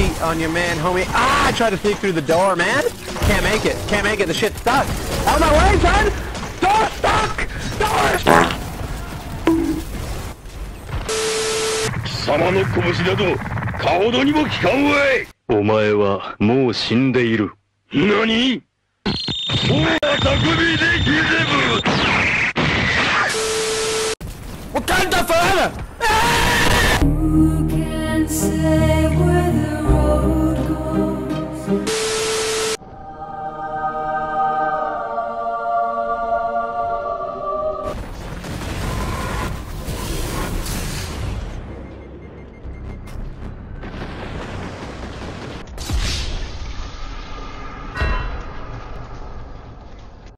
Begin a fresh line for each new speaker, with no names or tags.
cheat on your man, homie. Ah, I tried to sneak through the door, man. Can't make it. Can't make it. The shit's stuck. Out of my way, son! Door stuck! Door stuck!
様の拳などかほどにも効かんわい
お前はもう死んでいる
何お前は巧みでギゼブ
What kind of forever? Ah!